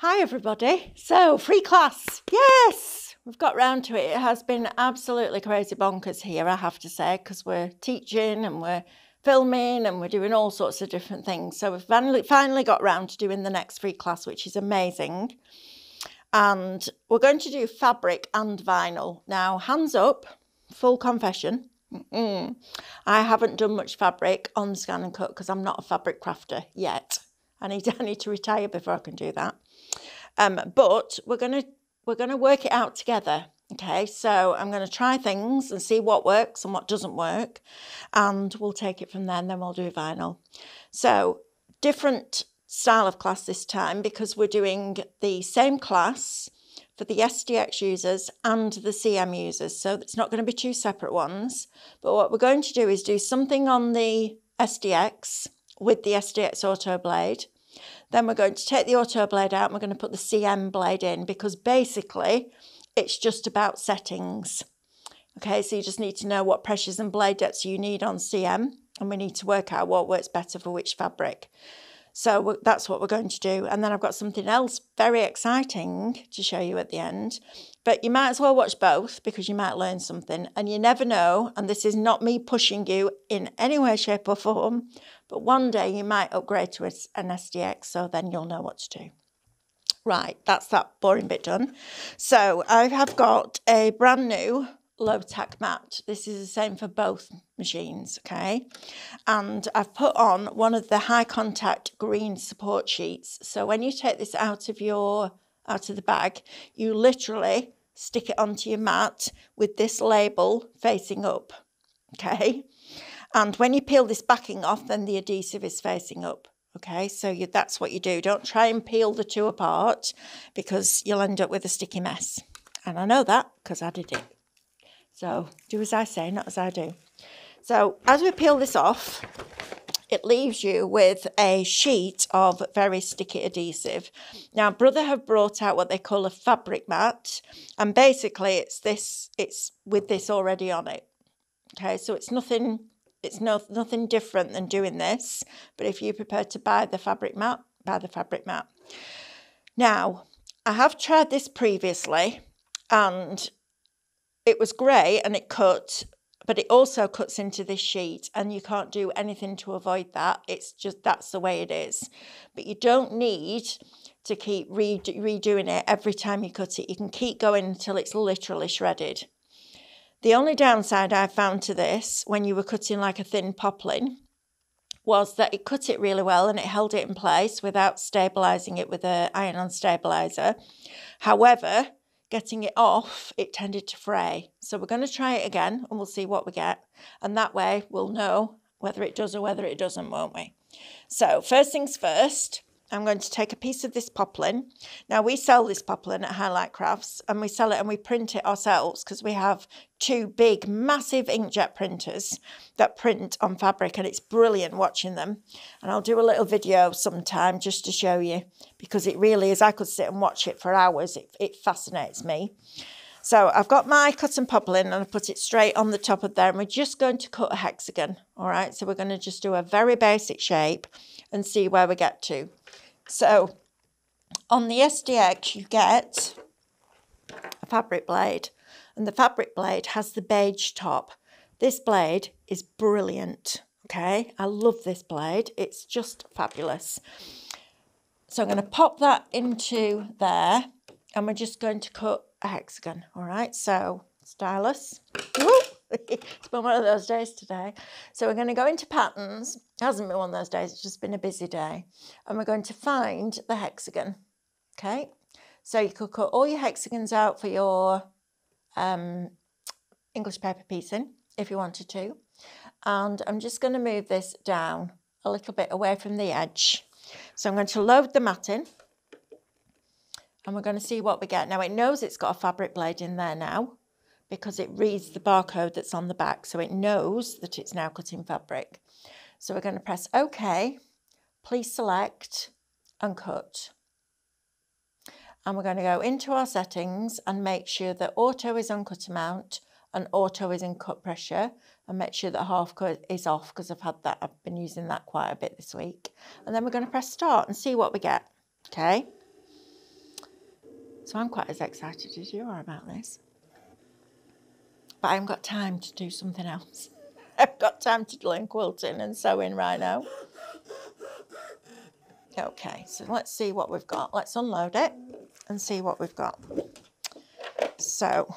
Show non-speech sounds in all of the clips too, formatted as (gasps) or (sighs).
Hi everybody. So, free class. Yes! We've got round to it. It has been absolutely crazy bonkers here, I have to say, because we're teaching and we're filming and we're doing all sorts of different things. So we've finally, finally got round to doing the next free class, which is amazing. And we're going to do fabric and vinyl. Now, hands up, full confession. Mm-mm. I haven't done much fabric on Scan and Cut because I'm not a fabric crafter yet. I need, (laughs) I need to retire before I can do that. Um, but we're gonna we're gonna work it out together. Okay, so I'm going to try things and see what works and what doesn't work, and we'll take it from there. And then we'll do vinyl. So different style of class this time because we're doing the same class for the SDX users and the CM users. So it's not going to be two separate ones. But what we're going to do is do something on the SDX with the SDX Auto Blade then we're going to take the auto blade out and we're going to put the CM blade in because basically it's just about settings. Okay, so you just need to know what pressures and blade depths you need on CM and we need to work out what works better for which fabric. So that's what we're going to do. And then I've got something else very exciting to show you at the end. But you might as well watch both because you might learn something. And you never know, and this is not me pushing you in any way, shape or form, but one day you might upgrade to an SDX, so then you'll know what to do. Right, that's that boring bit done. So I have got a brand new low tack mat. This is the same for both machines, okay? And I've put on one of the high contact green support sheets. So when you take this out of your out of the bag, you literally stick it onto your mat with this label facing up, okay? And when you peel this backing off, then the adhesive is facing up. Okay, so you, that's what you do. Don't try and peel the two apart because you'll end up with a sticky mess. And I know that because I did it. So do as I say, not as I do. So as we peel this off, it leaves you with a sheet of very sticky adhesive. Now, Brother have brought out what they call a fabric mat, and basically it's this, it's with this already on it. Okay, so it's nothing, it's no, nothing different than doing this, but if you're prepared to buy the fabric mat, buy the fabric mat. Now, I have tried this previously, and it was great and it cut, but it also cuts into this sheet and you can't do anything to avoid that. It's just, that's the way it is. But you don't need to keep redoing it every time you cut it. You can keep going until it's literally shredded. The only downside I found to this when you were cutting like a thin poplin was that it cut it really well and it held it in place without stabilising it with an iron-on stabiliser. However, getting it off, it tended to fray. So we're going to try it again and we'll see what we get. And that way we'll know whether it does or whether it doesn't, won't we? So first things first, I'm going to take a piece of this poplin. Now we sell this poplin at Highlight Crafts and we sell it and we print it ourselves because we have two big massive inkjet printers that print on fabric and it's brilliant watching them. And I'll do a little video sometime just to show you because it really is, I could sit and watch it for hours. It, it fascinates me. So I've got my cotton poplin and I put it straight on the top of there and we're just going to cut a hexagon. All right, so we're going to just do a very basic shape and see where we get to. So on the SDX, you get a fabric blade, and the fabric blade has the beige top. This blade is brilliant, okay? I love this blade. It's just fabulous. So I'm going to pop that into there, and we're just going to cut a hexagon, all right? So stylus. (laughs) it's been one of those days today. So we're going to go into patterns. It hasn't been one of those days, it's just been a busy day. And we're going to find the hexagon. Okay, so you could cut all your hexagons out for your um, English paper piecing if you wanted to. And I'm just going to move this down a little bit away from the edge. So I'm going to load the mat in and we're going to see what we get. Now it knows it's got a fabric blade in there now because it reads the barcode that's on the back, so it knows that it's now cutting fabric. So we're going to press OK, please select and cut. And we're going to go into our settings and make sure that auto is on cut amount and auto is in cut pressure and make sure that half cut is off because I've had that, I've been using that quite a bit this week. And then we're going to press start and see what we get, okay? So I'm quite as excited as you are about this. But I haven't got time to do something else. (laughs) I've got time to learn quilting and sewing right now. Okay, so let's see what we've got. Let's unload it and see what we've got. So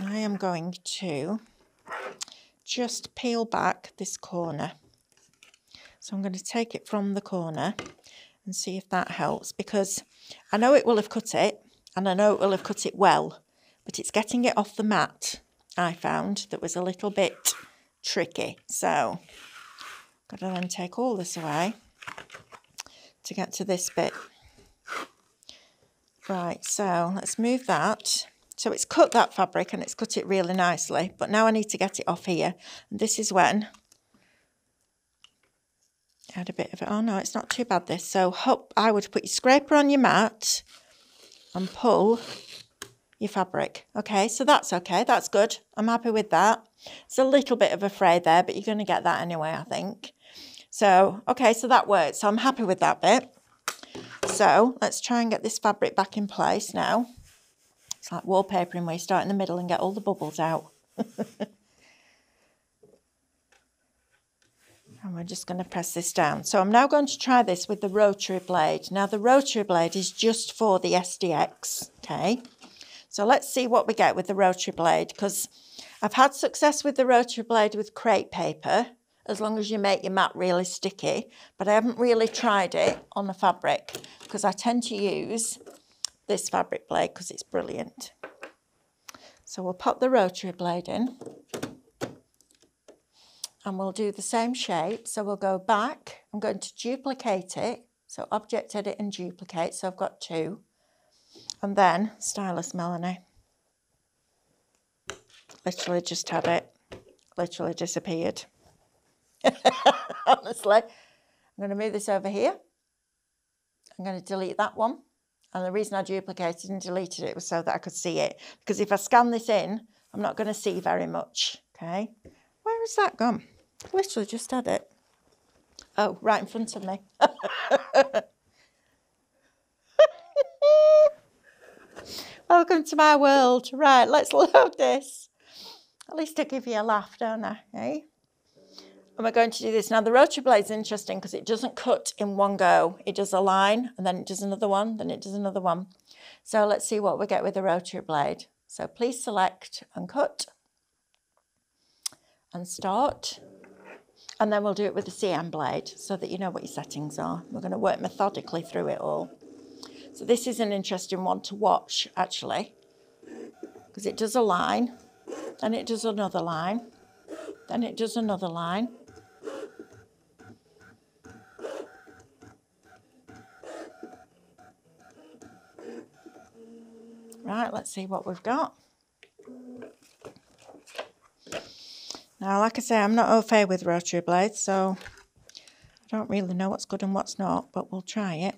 I am going to just peel back this corner. So I'm going to take it from the corner and see if that helps because I know it will have cut it and I know it will have cut it well, but it's getting it off the mat I found that was a little bit tricky. So got to then take all this away to get to this bit. Right, so let's move that. So it's cut that fabric and it's cut it really nicely, but now I need to get it off here. And this is when add a bit of it. Oh no, it's not too bad this. So hope I would put your scraper on your mat and pull your fabric. Okay, so that's okay. That's good. I'm happy with that. It's a little bit of a fray there, but you're going to get that anyway, I think. So, okay, so that worked. So I'm happy with that bit. So let's try and get this fabric back in place now. It's like wallpapering where you start in the middle and get all the bubbles out. (laughs) And we're just going to press this down. So I'm now going to try this with the rotary blade. Now the rotary blade is just for the SDX, okay? So let's see what we get with the rotary blade because I've had success with the rotary blade with crepe paper as long as you make your mat really sticky, but I haven't really tried it on the fabric because I tend to use this fabric blade because it's brilliant. So we'll pop the rotary blade in and we'll do the same shape. So we'll go back, I'm going to duplicate it. So object edit and duplicate, so I've got two. And then stylus Melanie. Literally just had it, literally disappeared. (laughs) Honestly, I'm going to move this over here. I'm going to delete that one. And the reason I duplicated and deleted it was so that I could see it. Because if I scan this in, I'm not going to see very much. Okay. Where has that gone? Literally just had it. Oh, right in front of me. (laughs) Welcome to my world. Right, let's (laughs) love this. At least I give you a laugh, don't I? Eh? And we're going to do this. Now, the rotary blade is interesting because it doesn't cut in one go. It does a line, and then it does another one, then it does another one. So let's see what we get with the rotary blade. So please select and cut and start. And then we'll do it with the CM blade so that you know what your settings are. We're going to work methodically through it all. So this is an interesting one to watch, actually, because it does a line, then it does another line, then it does another line. Right, let's see what we've got. Now, like I say, I'm not au fait with rotary blades, so I don't really know what's good and what's not, but we'll try it.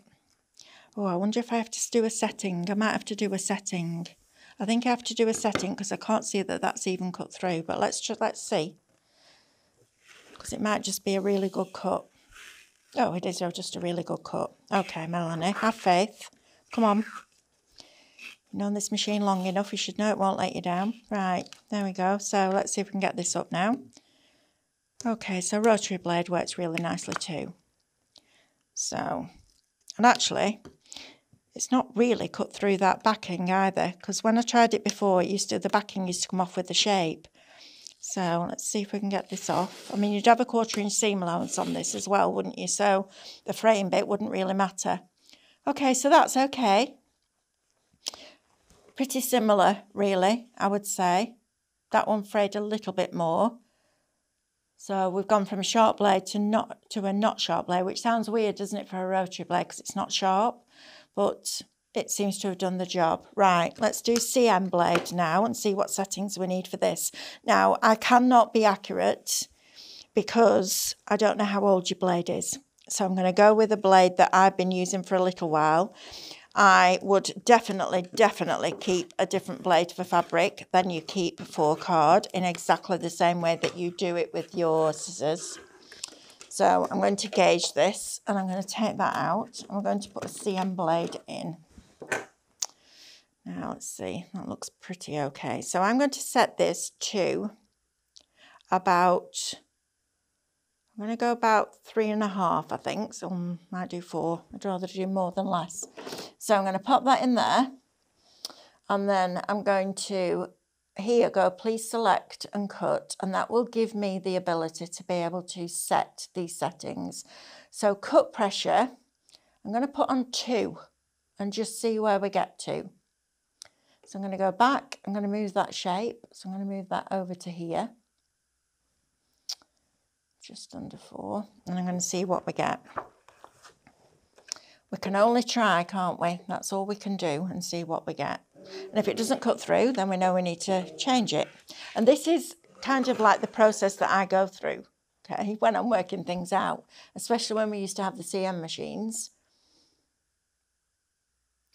Oh, I wonder if I have to do a setting. I might have to do a setting. I think I have to do a setting because I can't see that that's even cut through, but let's just, let's see. Because it might just be a really good cut. Oh, it is oh, just a really good cut. Okay, Melanie, have faith. Come on. You've known this machine long enough, you should know it won't let you down. Right, there we go. So let's see if we can get this up now. Okay, so rotary blade works really nicely too. So, and actually, it's not really cut through that backing either, because when I tried it before, it used to, the backing used to come off with the shape. So let's see if we can get this off. I mean, you'd have a quarter inch seam allowance on this as well, wouldn't you? So the frame bit wouldn't really matter. Okay, so that's okay pretty similar, really, I would say. That one frayed a little bit more. So we've gone from a sharp blade to not to a not sharp blade, which sounds weird, doesn't it, for a rotary blade because it's not sharp, but it seems to have done the job. Right, let's do CM blade now and see what settings we need for this. Now, I cannot be accurate because I don't know how old your blade is. So I'm going to go with a blade that I've been using for a little while. I would definitely, definitely keep a different blade for fabric than you keep for card in exactly the same way that you do it with your scissors. So I'm going to gauge this and I'm going to take that out. I'm going to put a CM blade in. Now let's see, that looks pretty okay. So I'm going to set this to about, I'm going to go about three and a half, I think. So I might do four. I'd rather do more than less. So I'm going to pop that in there. And then I'm going to here go, please select and cut, and that will give me the ability to be able to set these settings. So cut pressure, I'm going to put on two and just see where we get to. So I'm going to go back, I'm going to move that shape, so I'm going to move that over to here, just under four, and I'm going to see what we get. We can only try, can't we? That's all we can do and see what we get. And if it doesn't cut through, then we know we need to change it. And this is kind of like the process that I go through, okay, (laughs) when I'm working things out, especially when we used to have the CM machines.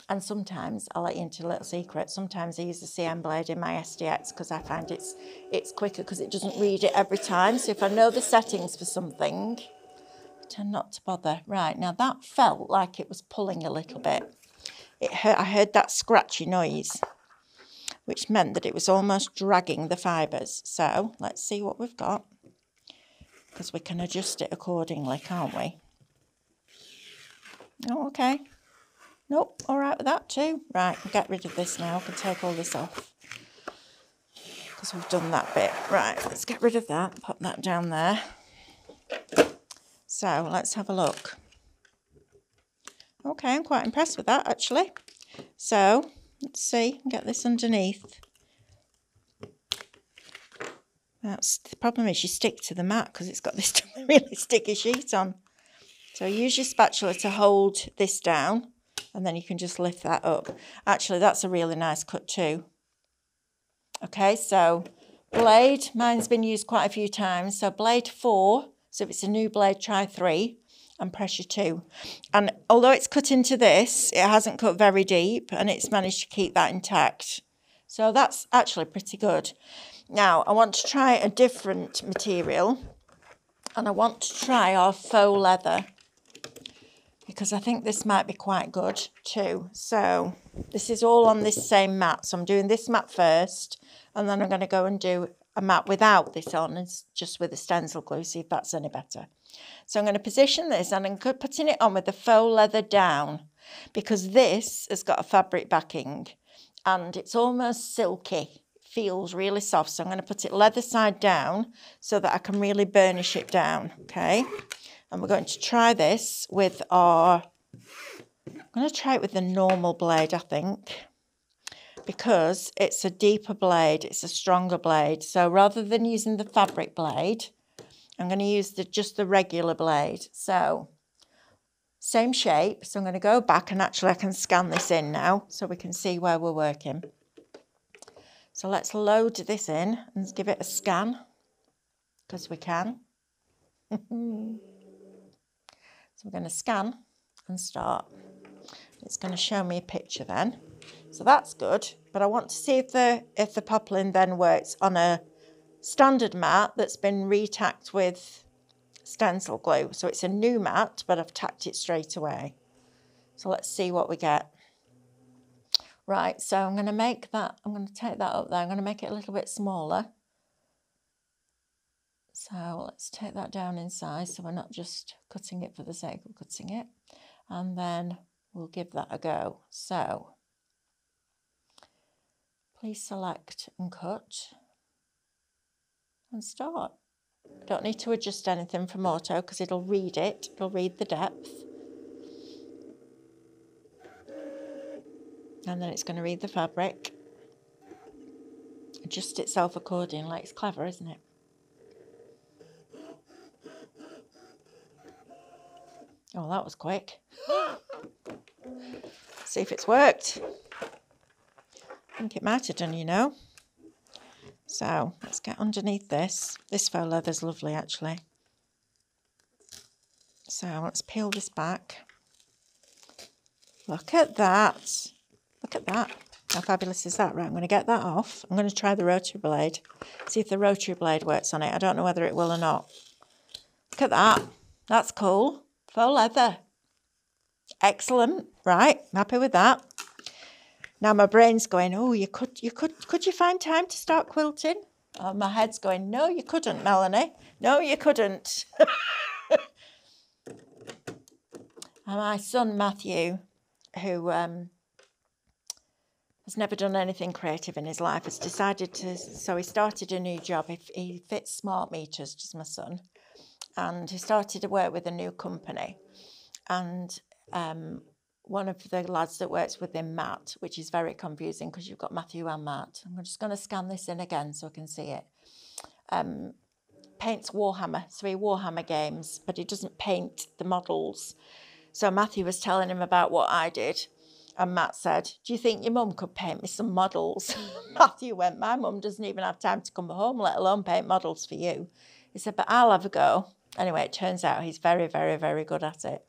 And sometimes, I'll let you into a little secret, sometimes I use the CM blade in my SDX because I find it's, it's quicker because it doesn't read it every time. So if I know the settings for something, I tend not to bother. Right, now that felt like it was pulling a little bit it I heard that scratchy noise, which meant that it was almost dragging the fibres. So let's see what we've got, because we can adjust it accordingly, can't we? Oh, okay. Nope, all right with that too. Right, get rid of this now. I can take all this off because we've done that bit. Right, let's get rid of that. Pop that down there. So let's have a look. Okay, I'm quite impressed with that actually. So let's see, get this underneath. That's the problem is you stick to the mat because it's got (laughs) this really sticky sheet on. So use your spatula to hold this down and then you can just lift that up. Actually, that's a really nice cut too. Okay, so blade, mine's been used quite a few times. So blade four, so if it's a new blade, try three and pressure two. And although it's cut into this, it hasn't cut very deep and it's managed to keep that intact. So that's actually pretty good. Now I want to try a different material and I want to try our faux leather because I think this might be quite good too. So this is all on this same mat. So I'm doing this mat first and then I'm going to go and do a mat without this on, it's just with the stencil glue, see if that's any better. So I'm going to position this and I'm putting it on with the faux leather down because this has got a fabric backing and it's almost silky. feels really soft. So I'm going to put it leather side down so that I can really burnish it down. Okay. And we're going to try this with our, I'm going to try it with the normal blade, I think because it's a deeper blade, it's a stronger blade. So rather than using the fabric blade, I'm going to use the, just the regular blade. So same shape. So I'm going to go back and actually I can scan this in now so we can see where we're working. So let's load this in and give it a scan because we can. (laughs) so we're going to scan and start. It's going to show me a picture then. So that's good, but I want to see if the, if the poplin then works on a standard mat that's been retacked with stencil glue. So it's a new mat, but I've tacked it straight away. So let's see what we get. Right, so I'm going to make that, I'm going to take that up there. I'm going to make it a little bit smaller. So let's take that down in size so we're not just cutting it for the sake of cutting it. And then we'll give that a go. So please select and cut and start. Don't need to adjust anything from auto because it'll read it, it'll read the depth. And then it's going to read the fabric. Adjust itself accordingly. It's clever, isn't it? Oh, that was quick. (gasps) See if it's worked. I think it might have done, you know. So let's get underneath this. This faux leather's lovely actually. So let's peel this back. Look at that. Look at that. How fabulous is that? Right, I'm going to get that off. I'm going to try the rotary blade. See if the rotary blade works on it. I don't know whether it will or not. Look at that. That's cool. Faux leather. Excellent. Right, I'm happy with that. Now my brain's going, oh, you could, you could, could you find time to start quilting? Oh, my head's going, no, you couldn't, Melanie. No, you couldn't. (laughs) and my son Matthew, who um, has never done anything creative in his life, has decided to. So he started a new job. He, he fits smart meters, just my son, and he started to work with a new company. And um, one of the lads that works with him, Matt, which is very confusing because you've got Matthew and Matt. I'm just going to scan this in again so I can see it. Um, paints Warhammer, three Warhammer games, but he doesn't paint the models. So Matthew was telling him about what I did. And Matt said, Do you think your mum could paint me some models? (laughs) Matthew went, My mum doesn't even have time to come home, let alone paint models for you. He said, But I'll have a go. Anyway, it turns out he's very, very, very good at it.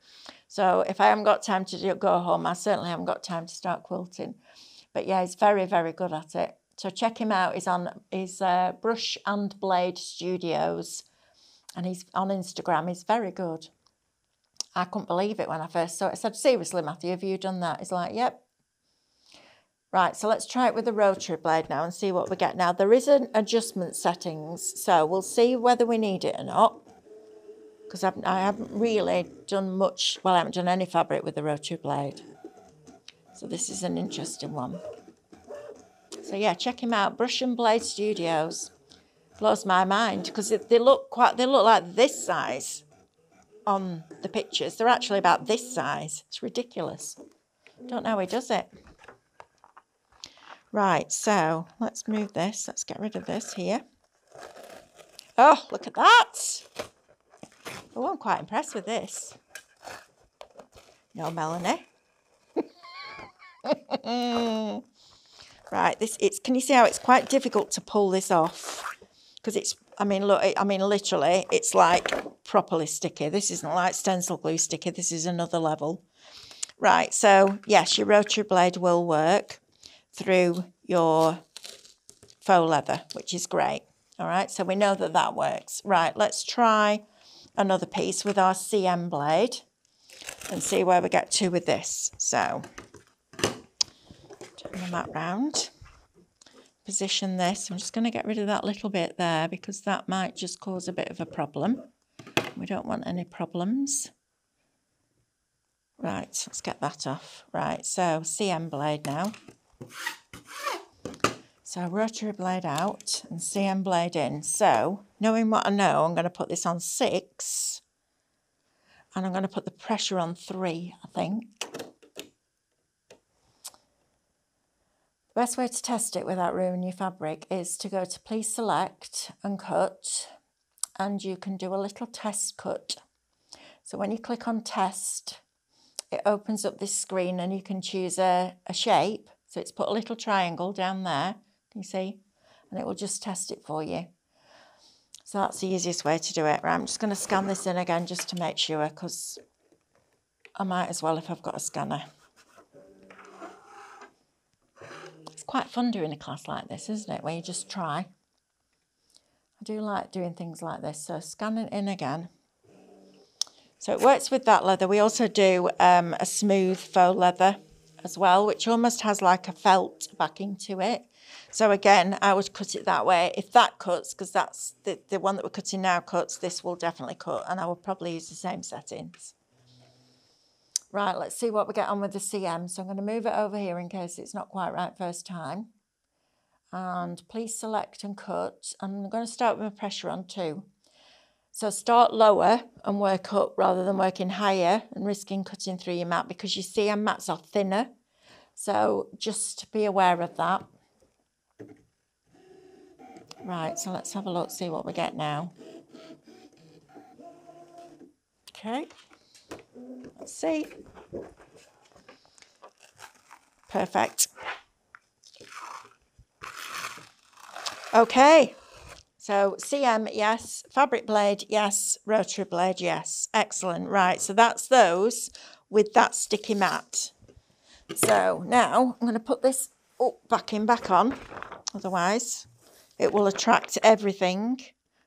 So if I haven't got time to do, go home, I certainly haven't got time to start quilting. But yeah, he's very, very good at it. So check him out. He's on his uh, Brush and Blade Studios, and he's on Instagram. He's very good. I couldn't believe it when I first saw it. I said, seriously, Matthew, have you done that? He's like, yep. Right, so let's try it with the rotary blade now and see what we get. Now, there is an adjustment settings, so we'll see whether we need it or not because I haven't really done much, well, I haven't done any fabric with the rotary blade. So this is an interesting one. So yeah, check him out, Brush and Blade Studios. Blows my mind because they look quite, they look like this size on the pictures. They're actually about this size. It's ridiculous. Don't know how he does it. Right, so let's move this. Let's get rid of this here. Oh, look at that. Oh, I'm quite impressed with this. No, Melanie. (laughs) right, this it's. Can you see how it's quite difficult to pull this off? Because it's. I mean, look. I mean, literally, it's like properly sticky. This isn't like stencil glue sticky. This is another level. Right. So yes, your rotary blade will work through your faux leather, which is great. All right. So we know that that works. Right. Let's try another piece with our CM blade and see where we get to with this. So, turn the mat round, position this. I'm just going to get rid of that little bit there because that might just cause a bit of a problem. We don't want any problems. Right, let's get that off. Right, so CM blade now. So rotary blade out and CM blade in. So knowing what I know, I'm going to put this on six and I'm going to put the pressure on three, I think. The best way to test it without ruining your fabric is to go to please select and cut and you can do a little test cut. So when you click on test, it opens up this screen and you can choose a, a shape. So it's put a little triangle down there you see? And it will just test it for you. So that's the easiest way to do it. Right, I'm just going to scan this in again just to make sure because I might as well if I've got a scanner. It's quite fun doing a class like this, isn't it? Where you just try. I do like doing things like this. So scan it in again. So it works with that leather. We also do um, a smooth faux leather as well, which almost has like a felt backing to it. So again, I would cut it that way. If that cuts, because that's the, the one that we're cutting now cuts, this will definitely cut and I will probably use the same settings. Right, let's see what we get on with the CM. So I'm going to move it over here in case it's not quite right first time. And please select and cut. I'm going to start with my pressure on two. So start lower and work up rather than working higher and risking cutting through your mat because your CM mats are thinner. So just be aware of that. Right, so let's have a look, see what we get now. Okay, let's see. Perfect. Okay, so CM, yes. Fabric blade, yes. Rotary blade, yes. Excellent. Right, so that's those with that sticky mat. So now I'm going to put this up, back in, back on. Otherwise, it will attract everything.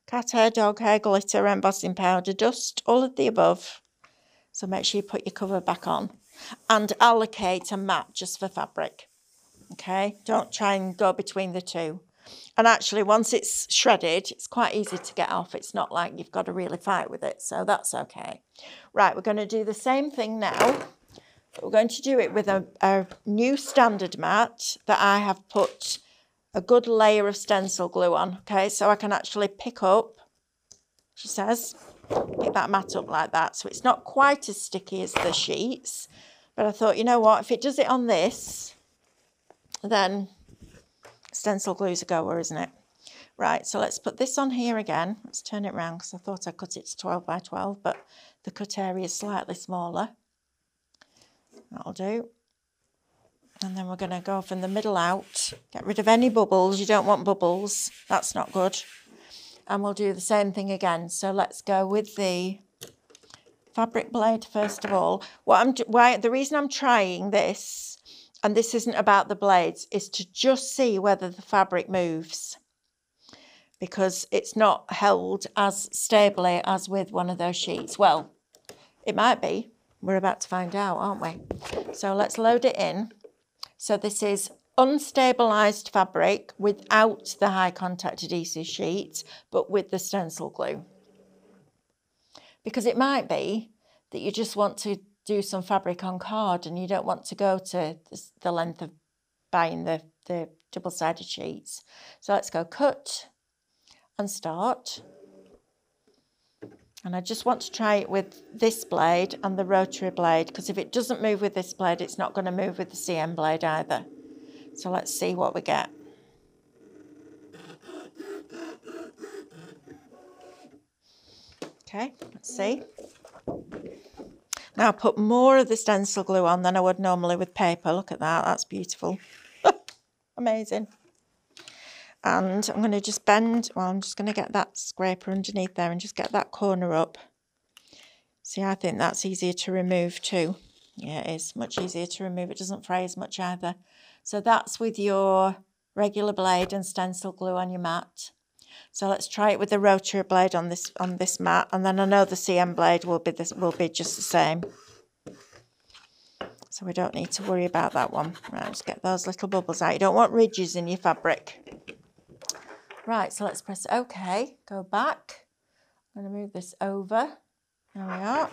Cat hair, dog hair, glitter, embossing powder, dust, all of the above. So make sure you put your cover back on. And allocate a mat just for fabric. Okay, don't try and go between the two. And actually, once it's shredded, it's quite easy to get off. It's not like you've got to really fight with it, so that's okay. Right, we're going to do the same thing now. We're going to do it with a, a new standard mat that I have put a good layer of stencil glue on. Okay, so I can actually pick up, she says, pick that mat up like that. So it's not quite as sticky as the sheets. But I thought, you know what, if it does it on this, then stencil glue's a goer, isn't it? Right, so let's put this on here again. Let's turn it around because I thought I cut it to 12 by 12, but the cut area is slightly smaller. That'll do. And then we're going to go from the middle out. Get rid of any bubbles. You don't want bubbles. That's not good. And we'll do the same thing again. So let's go with the fabric blade first of all. What I'm why the reason I'm trying this, and this isn't about the blades, is to just see whether the fabric moves. Because it's not held as stably as with one of those sheets. Well, it might be. We're about to find out, aren't we? So let's load it in. So this is unstabilised fabric without the high contact adhesive sheet, but with the stencil glue. Because it might be that you just want to do some fabric on card and you don't want to go to the length of buying the, the double-sided sheets. So let's go cut and start. And I just want to try it with this blade and the rotary blade because if it doesn't move with this blade, it's not going to move with the CM blade either. So let's see what we get. Okay, let's see. Now put more of the stencil glue on than I would normally with paper. Look at that, that's beautiful. (laughs) Amazing. And I'm going to just bend, well, I'm just going to get that scraper underneath there and just get that corner up. See, I think that's easier to remove too. Yeah, it is much easier to remove. It doesn't fray as much either. So that's with your regular blade and stencil glue on your mat. So let's try it with the rotary blade on this on this mat, and then I know the CM blade will be this will be just the same. So we don't need to worry about that one. Right, just get those little bubbles out. You don't want ridges in your fabric. Right, so let's press OK, go back. I'm going to move this over. There we are.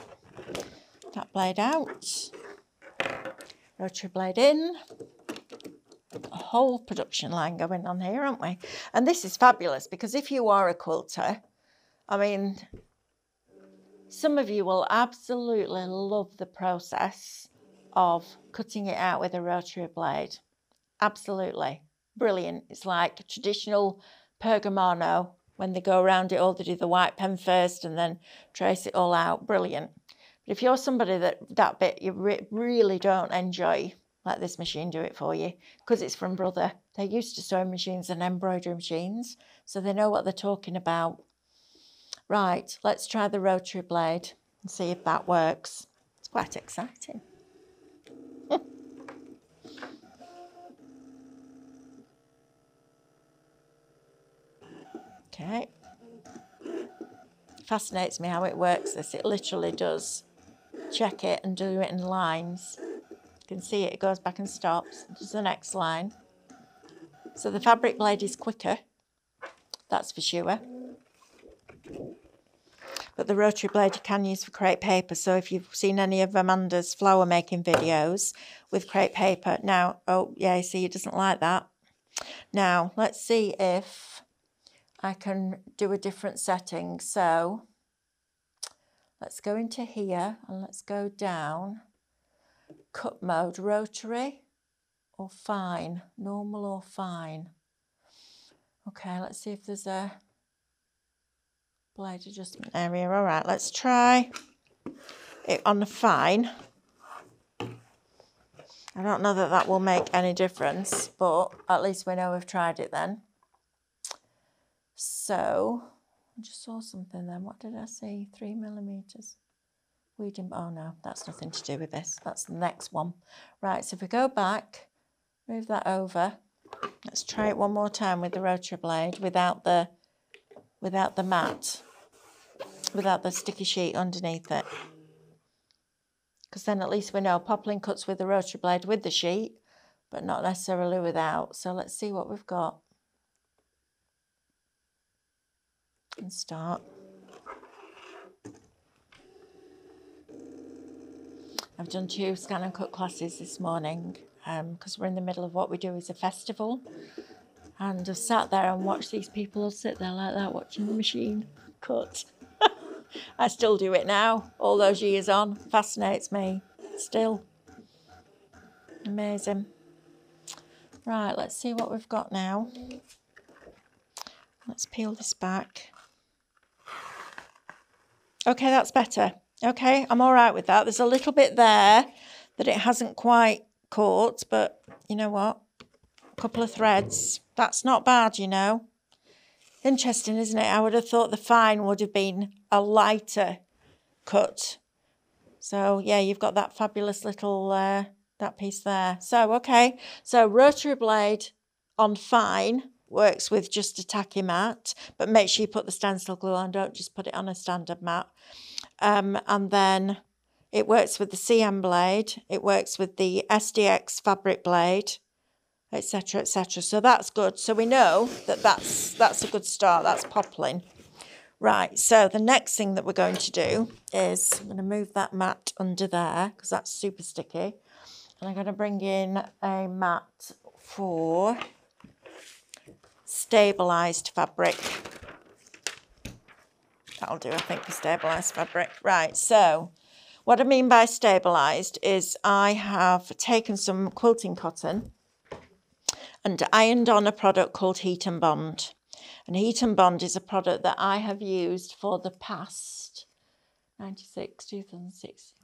That blade out. Rotary blade in. A whole production line going on here, aren't we? And this is fabulous because if you are a quilter, I mean, some of you will absolutely love the process of cutting it out with a rotary blade. Absolutely. Brilliant. It's like traditional Pergamano, when they go around it all, they do the white pen first and then trace it all out. Brilliant. But if you're somebody that that bit you re really don't enjoy, let this machine do it for you because it's from Brother. They're used to sewing machines and embroidery machines, so they know what they're talking about. Right, let's try the rotary blade and see if that works. It's quite exciting. Okay. Fascinates me how it works this. It literally does check it and do it in lines. You can see it, it goes back and stops. Does the next line. So the fabric blade is quicker. That's for sure. But the rotary blade you can use for crepe paper. So if you've seen any of Amanda's flower making videos with crepe paper. Now, oh yeah, see, it doesn't like that. Now, let's see if I can do a different setting. So let's go into here and let's go down. Cut mode, rotary or fine, normal or fine. Okay, let's see if there's a blade adjustment area. All right, let's try it on the fine. I don't know that that will make any difference, but at least we know we've tried it then. So I just saw something then. What did I say? Three millimeters. We didn't, oh no, that's nothing to do with this. That's the next one. Right, so if we go back, move that over. Let's try it one more time with the rotary blade without the, without the mat, without the sticky sheet underneath it. Because then at least we know poplin cuts with the rotary blade with the sheet, but not necessarily without. So let's see what we've got. And start. I've done two scan and cut classes this morning because um, we're in the middle of what we do is a festival. And I've sat there and watched these people sit there like that watching the machine cut. (laughs) I still do it now, all those years on. Fascinates me still. Amazing. Right, let's see what we've got now. Let's peel this back. Okay, that's better. Okay, I'm all right with that. There's a little bit there that it hasn't quite caught, but you know what? A couple of threads. That's not bad, you know. Interesting, isn't it? I would have thought the fine would have been a lighter cut. So yeah, you've got that fabulous little uh, that piece there. So okay, so rotary blade on fine works with just a tacky mat, but make sure you put the stencil glue on. Don't just put it on a standard mat. Um, and then it works with the CM blade. It works with the SDX fabric blade, etc., etc. So that's good. So we know that that's that's a good start. That's poplin. Right, so the next thing that we're going to do is I'm going to move that mat under there because that's super sticky. And I'm going to bring in a mat for stabilised fabric. That'll do, I think, for stabilised fabric. Right, so what I mean by stabilised is I have taken some quilting cotton and ironed on a product called Heat and Bond. And Heat and Bond is a product that I have used for the past 96, 2006,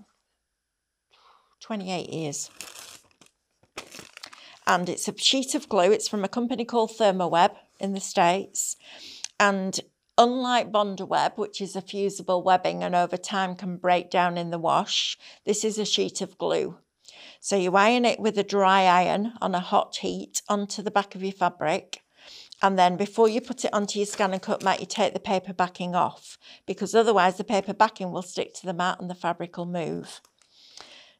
28 years. And it's a sheet of glue. It's from a company called Thermoweb in the States. And unlike Bondaweb, which is a fusible webbing and over time can break down in the wash, this is a sheet of glue. So you iron it with a dry iron on a hot heat onto the back of your fabric and then before you put it onto your scan and cut mat, you take the paper backing off because otherwise the paper backing will stick to the mat and the fabric will move.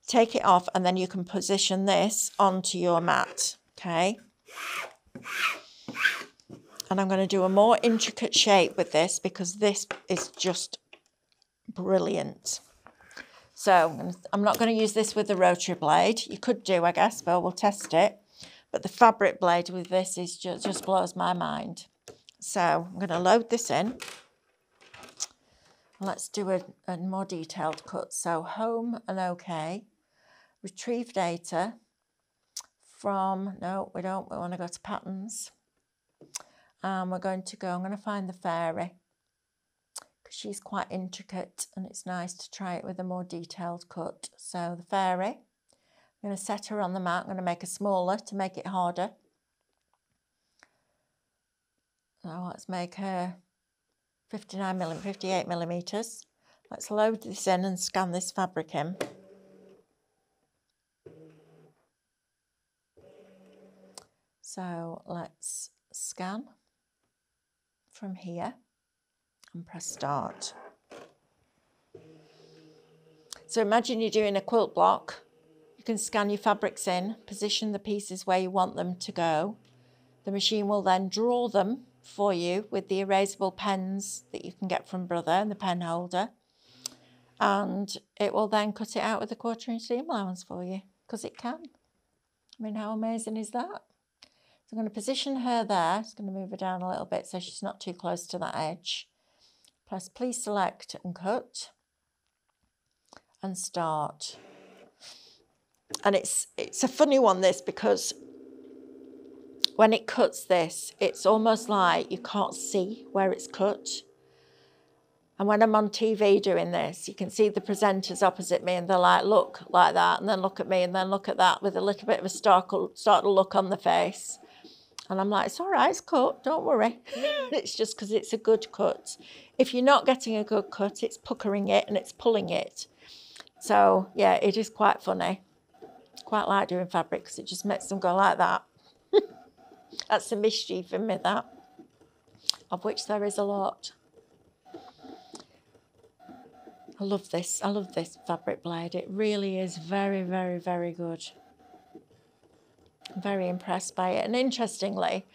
Take it off and then you can position this onto your mat, okay? And I'm going to do a more intricate shape with this because this is just brilliant. So I'm not going to use this with the rotary blade. You could do, I guess, but we'll test it. But the fabric blade with this is just, just blows my mind. So I'm going to load this in. Let's do a, a more detailed cut. So home and OK. Retrieve data from, no, we don't, we want to go to patterns. And we're going to go, I'm going to find the fairy because she's quite intricate and it's nice to try it with a more detailed cut. So the fairy. I'm going to set her on the mat. I'm going to make her smaller to make it harder. Now let's make her 59 millimeters, 58 millimeters. Let's load this in and scan this fabric in. So let's scan from here and press start. So imagine you're doing a quilt block you can scan your fabrics in, position the pieces where you want them to go. The machine will then draw them for you with the erasable pens that you can get from Brother and the pen holder. And it will then cut it out with a quarter inch seam allowance for you because it can. I mean, how amazing is that? So I'm going to position her there. Just going to move her down a little bit so she's not too close to that edge. Press please select and cut and start and it's it's a funny one this because when it cuts this it's almost like you can't see where it's cut and when I'm on TV doing this, you can see the presenters opposite me and they're like, look like that, and then look at me and then look at that with a little bit of a startled, startled look on the face. And I'm like, it's all right, it's cut, don't worry. (laughs) it's just because it's a good cut. If you're not getting a good cut, it's puckering it and it's pulling it. So, yeah, it is quite funny quite like doing fabric because it just makes them go like that. (laughs) That's the mischief in me, that, of which there is a lot. I love this. I love this fabric blade. It really is very, very, very good. Very impressed by it. And interestingly,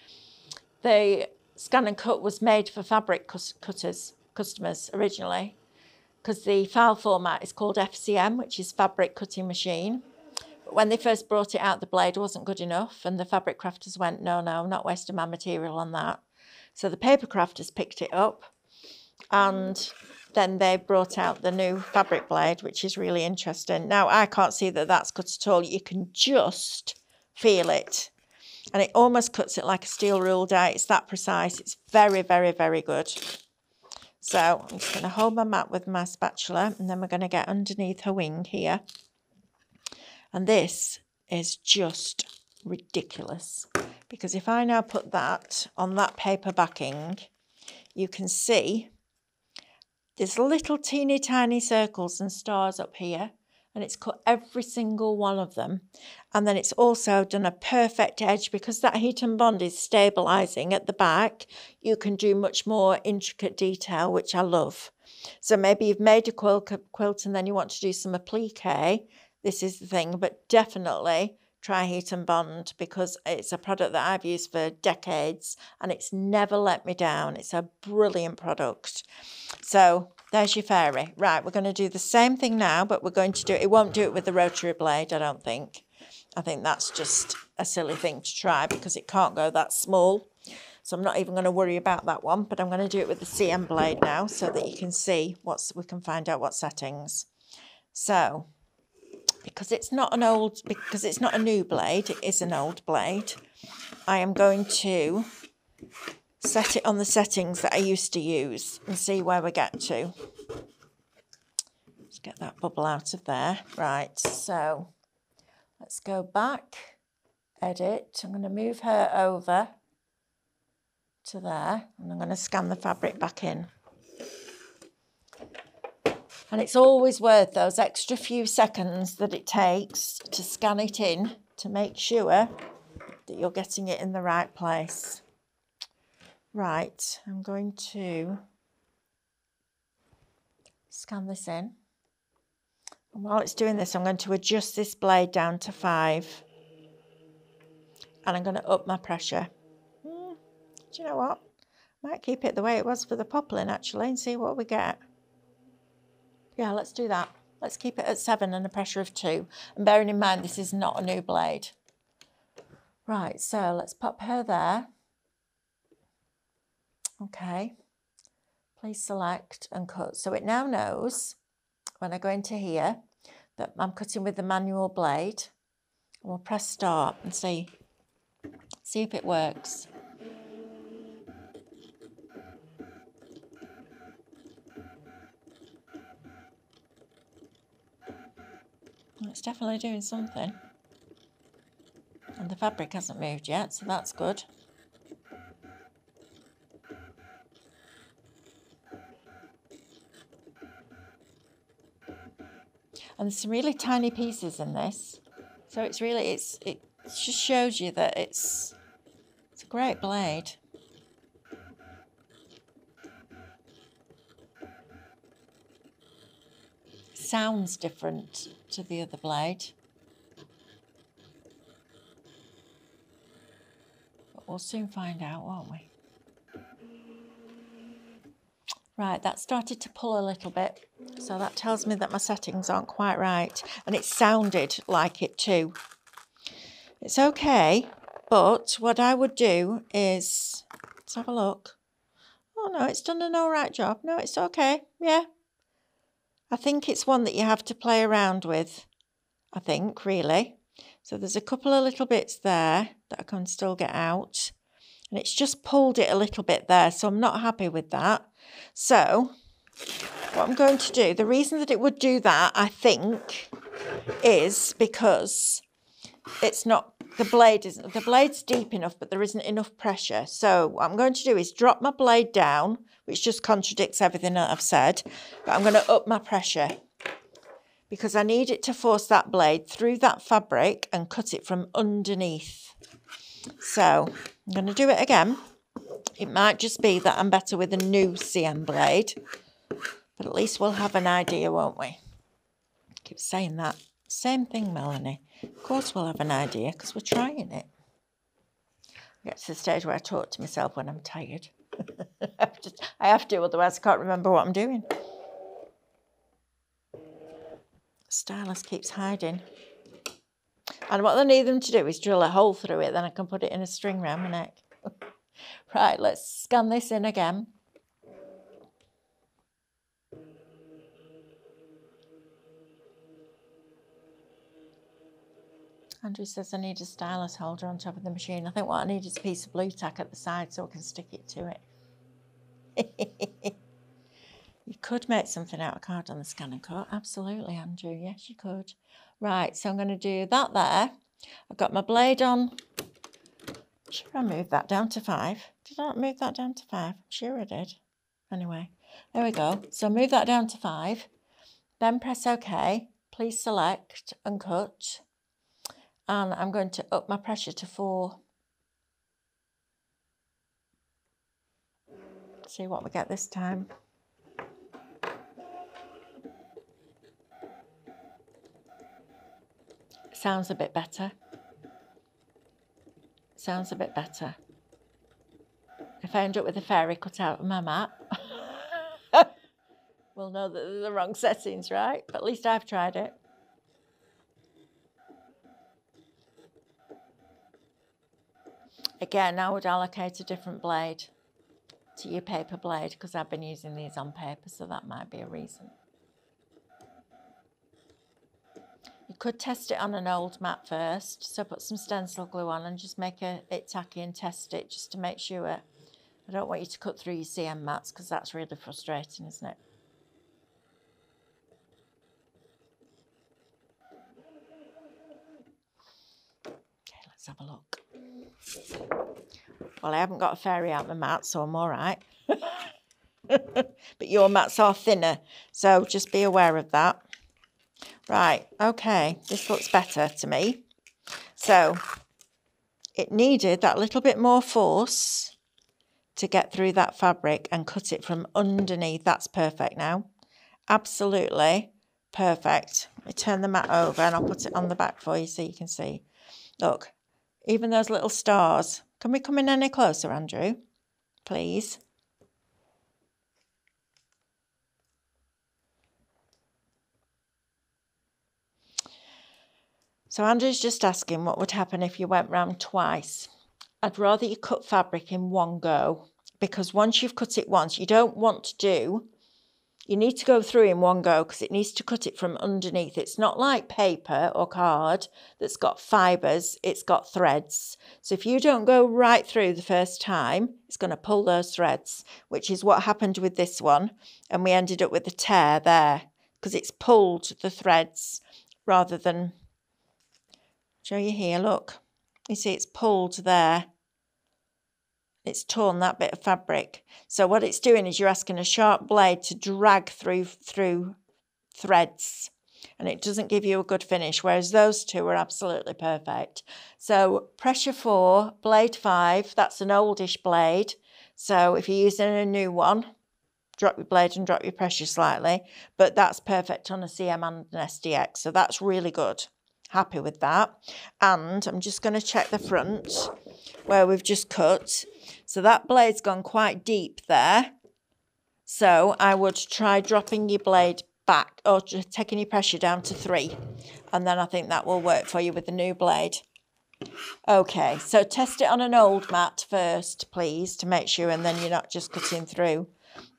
the scan and cut was made for fabric cutters, customers originally, because the file format is called FCM, which is fabric cutting machine. But when they first brought it out, the blade wasn't good enough, and the fabric crafters went, no, no, I'm not wasting my material on that. So the paper crafters picked it up, and then they brought out the new fabric blade, which is really interesting. Now, I can't see that that's cut at all. You can just feel it. And it almost cuts it like a steel rule die. It's that precise. It's very, very, very good. So I'm just going to hold my mat with my spatula and then we're going to get underneath her wing here. And this is just ridiculous because if I now put that on that paper backing, you can see there's little teeny tiny circles and stars up here and it's cut every single one of them. And then it's also done a perfect edge because that heat and bond is stabilizing at the back. You can do much more intricate detail, which I love. So maybe you've made a quilt, quilt and then you want to do some applique. This is the thing, but definitely try Heat and Bond because it's a product that I've used for decades and it's never let me down. It's a brilliant product. So there's your fairy. Right, we're going to do the same thing now, but we're going to do it. It won't do it with the rotary blade, I don't think. I think that's just a silly thing to try because it can't go that small. So I'm not even going to worry about that one, but I'm going to do it with the CM blade now so that you can see what's, we can find out what settings. So because it's not an old, because it's not a new blade, it is an old blade, I am going to set it on the settings that I used to use and see where we get to. Let's get that bubble out of there. Right, so let's go back, edit. I'm going to move her over to there and I'm going to scan the fabric back in. And it's always worth those extra few seconds that it takes to scan it in to make sure that you're getting it in the right place. Right, I'm going to scan this in. And while it's doing this, I'm going to adjust this blade down to five. And I'm going to up my pressure. Mm, do you know what? Might keep it the way it was for the poplin actually and see what we get. Yeah, let's do that. Let's keep it at seven and a pressure of two. And bearing in mind, this is not a new blade. Right, so let's pop her there. Okay. Please select and cut. So it now knows when I go into here that I'm cutting with the manual blade. We'll press start and see, see if it works. It's definitely doing something. And the fabric hasn't moved yet, so that's good. And there's some really tiny pieces in this. So it's really, it's it just shows you that it's, it's a great blade. sounds different to the other blade. But we'll soon find out, won't we? Right, that started to pull a little bit. So that tells me that my settings aren't quite right. And it sounded like it too. It's okay, but what I would do is, let's have a look. Oh no, it's done an all right job. No, it's okay. Yeah, I think it's one that you have to play around with, I think, really. So there's a couple of little bits there that I can still get out. And it's just pulled it a little bit there, so I'm not happy with that. So what I'm going to do, the reason that it would do that, I think, is because it's not the blade isn't the blade's deep enough but there isn't enough pressure. So what i'm going to do is drop my blade down which just contradicts everything that i've said but i'm going to up my pressure. Because i need it to force that blade through that fabric and cut it from underneath. So i'm going to do it again it might just be that i'm better with a new cm blade but at least we'll have an idea won't we keep saying that same thing melanie of course we'll have an idea because we're trying it. I get to the stage where I talk to myself when I'm tired. (laughs) I, have to, otherwise I can't remember what I'm doing. Stylus keeps hiding. And what I need them to do is drill a hole through it, then I can put it in a string round my neck. (laughs) right, let's scan this in again. Andrew says I need a stylus holder on top of the machine. I think what I need is a piece of Blu Tack at the side so I can stick it to it. (laughs) you could make something out of card on the Scan'N'Cut. Absolutely, Andrew. Yes, you could. Right, so I'm going to do that there. I've got my blade on. Sure, I moved that down to five. Did I move that down to five? Sure I did. Anyway, there we go. So move that down to five. Then press OK. Please select and cut. And I'm going to up my pressure to four. See what we get this time. Sounds a bit better. Sounds a bit better. If I end up with a fairy cut out of my mat, (laughs) we'll know that they're the wrong settings, right? But at least I've tried it. Again, I would allocate a different blade to your paper blade because I've been using these on paper, so that might be a reason. You could test it on an old mat first. So put some stencil glue on and just make a, it tacky and test it just to make sure. I don't want you to cut through your CM mats because that's really frustrating, isn't it? Okay, let's have a look. Well, I haven't got a fairy out my mat, so I'm all right. (laughs) but your mats are thinner, so just be aware of that. Right, okay, this looks better to me. So it needed that little bit more force to get through that fabric and cut it from underneath. That's perfect now. Absolutely perfect. Me turn the mat over and I'll put it on the back for you so you can see. Look, even those little stars. Can we come in any closer, Andrew? Please. So Andrew's just asking what would happen if you went round twice. I'd rather you cut fabric in one go because once you've cut it once, you don't want to do, you need to go through in one go because it needs to cut it from underneath. It's not like paper or card that's got fibres, it's got threads. So if you don't go right through the first time, it's going to pull those threads, which is what happened with this one. And we ended up with a tear there because it's pulled the threads rather than Show you here, look. You see it's pulled there. It's torn that bit of fabric. So what it's doing is you're asking a sharp blade to drag through through threads and it doesn't give you a good finish, whereas those two are absolutely perfect. So pressure four, blade five, that's an oldish blade. So if you're using a new one, drop your blade and drop your pressure slightly, but that's perfect on a CM and an SDX, so that's really good happy with that. And I'm just going to check the front where we've just cut. So that blade's gone quite deep there. So I would try dropping your blade back or taking your pressure down to three. And then I think that will work for you with the new blade. Okay, so test it on an old mat first, please, to make sure, and then you're not just cutting through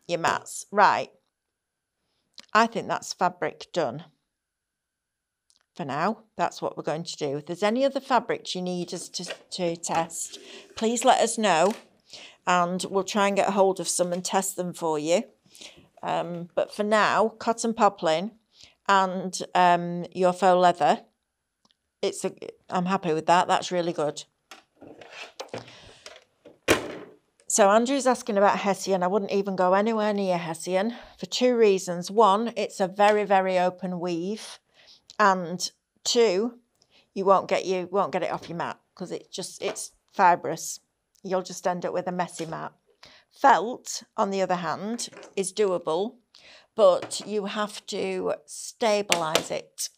your mats. Right. I think that's fabric done for now. That's what we're going to do. If there's any other fabrics you need us to, to test, please let us know and we'll try and get a hold of some and test them for you. Um, but for now, cotton poplin and um, your faux leather, it's a, I'm happy with that. That's really good. So Andrew's asking about Hessian. I wouldn't even go anywhere near Hessian for two reasons. One, it's a very, very open weave and two, you won't get you won't get it off your mat because it's just it's fibrous. You'll just end up with a messy mat. Felt, on the other hand, is doable, but you have to stabilise it.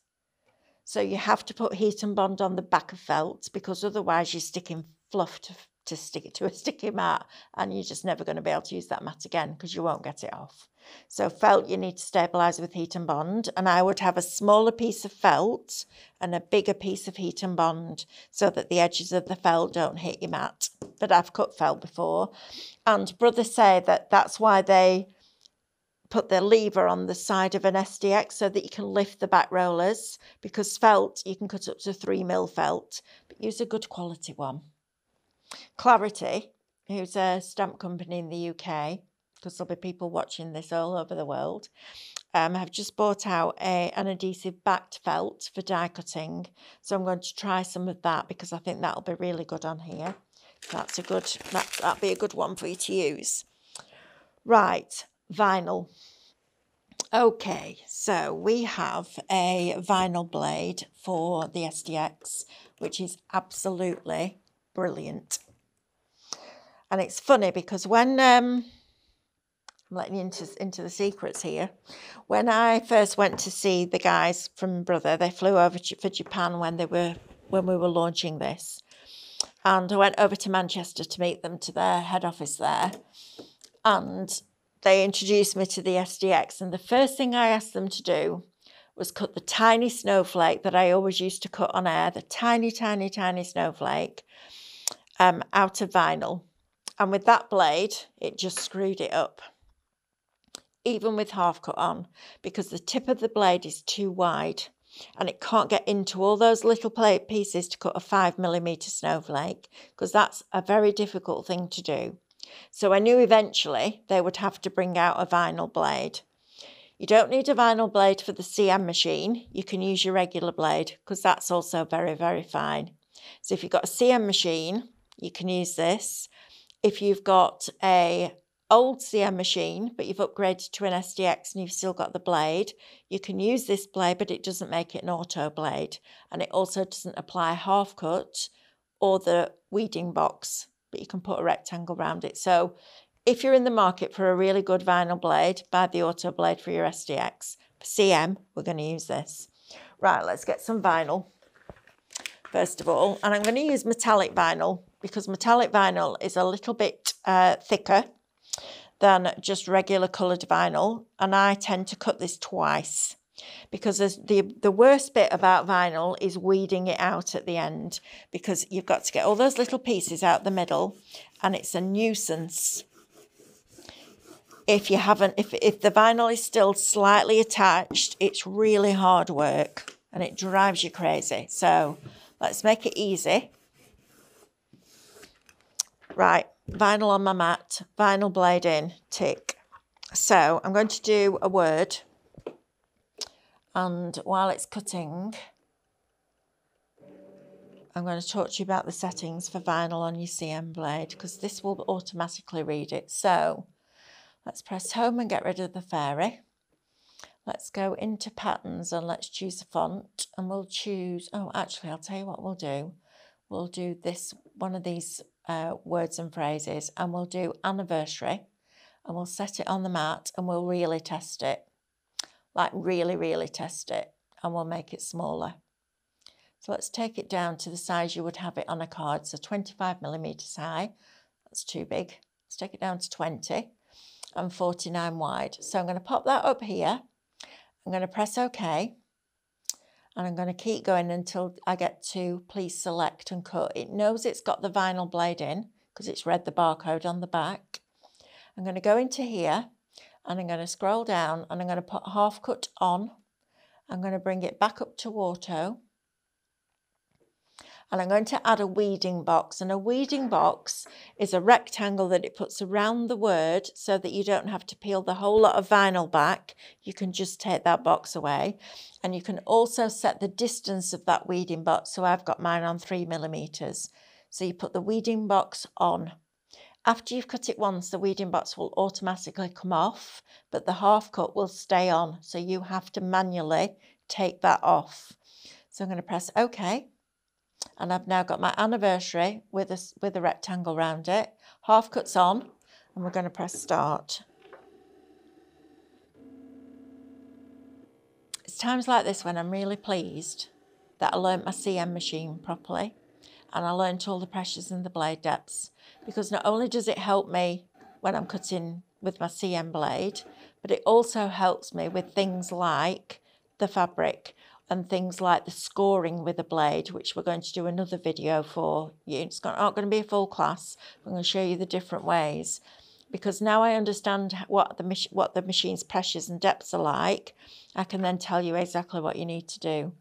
So you have to put heat and bond on the back of felt because otherwise you're sticking fluff to, to stick it to a sticky mat and you're just never going to be able to use that mat again because you won't get it off. So felt you need to stabilise with heat and bond and I would have a smaller piece of felt and a bigger piece of heat and bond so that the edges of the felt don't hit your mat. But I've cut felt before. And brothers say that that's why they put the lever on the side of an SDX so that you can lift the back rollers because felt you can cut up to three mil felt but use a good quality one. Clarity, who's a stamp company in the UK, because there'll be people watching this all over the world, um, I have just bought out a, an adhesive backed felt for die cutting. So I'm going to try some of that because I think that'll be really good on here. That's a good, that, that'll be a good one for you to use. Right, vinyl. Okay, so we have a vinyl blade for the SDX, which is absolutely brilliant. And it's funny because when um, I'm letting you into, into the secrets here. When I first went to see the guys from Brother, they flew over for Japan when they were when we were launching this, and I went over to Manchester to meet them to their head office there, and they introduced me to the SDX. And the first thing I asked them to do was cut the tiny snowflake that I always used to cut on air, the tiny, tiny, tiny snowflake, um, out of vinyl. And with that blade, it just screwed it up, even with half cut on, because the tip of the blade is too wide and it can't get into all those little plate pieces to cut a five millimeter snowflake, because that's a very difficult thing to do. So I knew eventually they would have to bring out a vinyl blade. You don't need a vinyl blade for the CM machine. You can use your regular blade because that's also very, very fine. So if you've got a CM machine, you can use this. If you've got a old CM machine, but you've upgraded to an SDX and you've still got the blade, you can use this blade, but it doesn't make it an auto blade. And it also doesn't apply half cut or the weeding box, but you can put a rectangle around it. So if you're in the market for a really good vinyl blade, buy the auto blade for your SDX. For CM, we're going to use this. Right, let's get some vinyl first of all. And I'm going to use metallic vinyl because metallic vinyl is a little bit uh, thicker than just regular coloured vinyl. And I tend to cut this twice because the, the worst bit about vinyl is weeding it out at the end because you've got to get all those little pieces out the middle and it's a nuisance if you haven't if, if the vinyl is still slightly attached it's really hard work and it drives you crazy so let's make it easy Right, vinyl on my mat, vinyl blade in, tick. So I'm going to do a word. And while it's cutting, I'm going to talk to you about the settings for vinyl on your CM blade because this will automatically read it. So let's press home and get rid of the fairy. Let's go into patterns and let's choose a font and we'll choose, oh, actually, I'll tell you what we'll do. We'll do this, one of these uh, words and phrases and we'll do anniversary and we'll set it on the mat and we'll really test it. Like really, really test it and we'll make it smaller. So let's take it down to the size you would have it on a card. So 25 millimeters high, that's too big. Let's take it down to 20 and 49 wide. So I'm going to pop that up here. I'm going to press OK and I'm going to keep going until I get to please select and cut. It knows it's got the vinyl blade in because it's read the barcode on the back. I'm going to go into here and I'm going to scroll down and I'm going to put half cut on. I'm going to bring it back up to auto and I'm going to add a weeding box. And a weeding box is a rectangle that it puts around the word so that you don't have to peel the whole lot of vinyl back. You can just take that box away. And you can also set the distance of that weeding box. So I've got mine on three millimeters. So you put the weeding box on. After you've cut it once, the weeding box will automatically come off, but the half cut will stay on. So you have to manually take that off. So I'm going to press OK and I've now got my anniversary with a, with a rectangle round it. Half cuts on and we're going to press start. It's times like this when I'm really pleased that I learnt my CM machine properly and I learnt all the pressures and the blade depths because not only does it help me when I'm cutting with my CM blade, but it also helps me with things like the fabric and things like the scoring with a blade, which we're going to do another video for you. It's not going to be a full class. I'm going to show you the different ways because now I understand what the what the machine's pressures and depths are like. I can then tell you exactly what you need to do.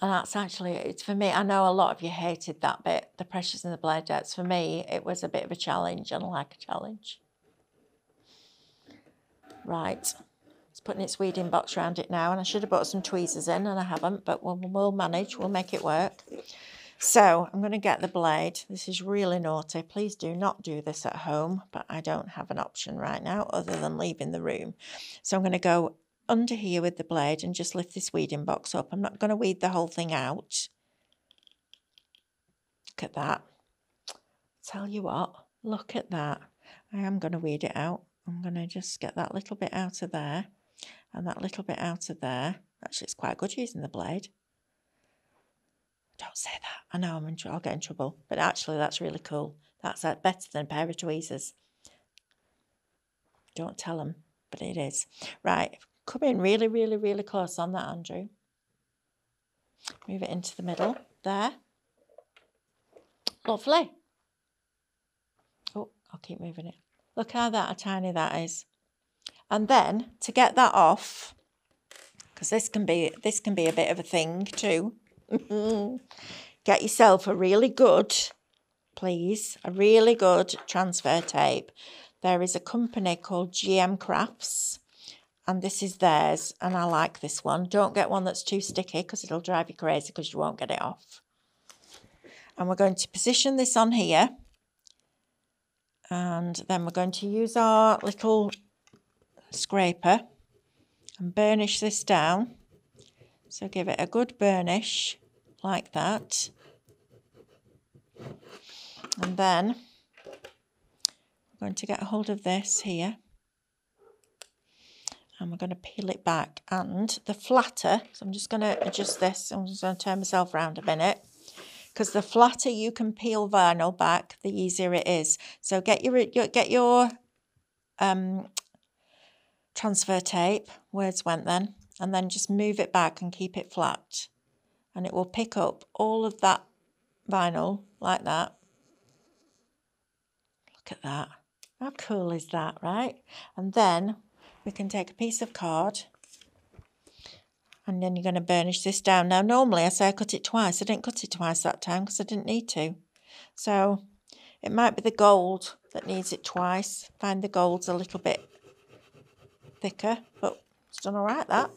And that's actually, it's for me, I know a lot of you hated that bit, the pressures and the blade depths. For me, it was a bit of a challenge and I like a challenge. Right, putting its weeding box around it now and I should have put some tweezers in and I haven't, but we'll, we'll manage, we'll make it work. So I'm going to get the blade. This is really naughty. Please do not do this at home, but I don't have an option right now other than leaving the room. So I'm going to go under here with the blade and just lift this weeding box up. I'm not going to weed the whole thing out. Look at that. Tell you what, look at that. I am going to weed it out. I'm going to just get that little bit out of there and that little bit out of there. Actually, it's quite good using the blade. Don't say that. I know I'm in, I'll get in trouble. But actually, that's really cool. That's uh, better than a pair of tweezers. Don't tell them, but it is. Right, Come in really, really, really close on that, Andrew. Move it into the middle. There. Lovely. Oh, I'll keep moving it. Look how that how tiny that is. And then to get that off, because this can be this can be a bit of a thing too. (laughs) get yourself a really good, please, a really good transfer tape. There is a company called GM Crafts and this is theirs and I like this one. Don't get one that's too sticky because it'll drive you crazy because you won't get it off. And we're going to position this on here and then we're going to use our little scraper and burnish this down. So give it a good burnish like that. And then I'm going to get a hold of this here. And we're going to peel it back. And the flatter so I'm just going to adjust this. I'm just going to turn myself around a minute. Because the flatter you can peel vinyl back the easier it is. So get your, your get your um, transfer tape words went then and then just move it back and keep it flat and it will pick up all of that vinyl like that look at that how cool is that right and then we can take a piece of card and then you're going to burnish this down. Now, normally I say I cut it twice. I didn't cut it twice that time because I didn't need to. So it might be the gold that needs it twice. Find the gold's a little bit thicker, but it's done all right, that.